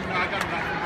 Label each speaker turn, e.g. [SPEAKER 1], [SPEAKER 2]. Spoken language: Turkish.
[SPEAKER 1] I got nothing.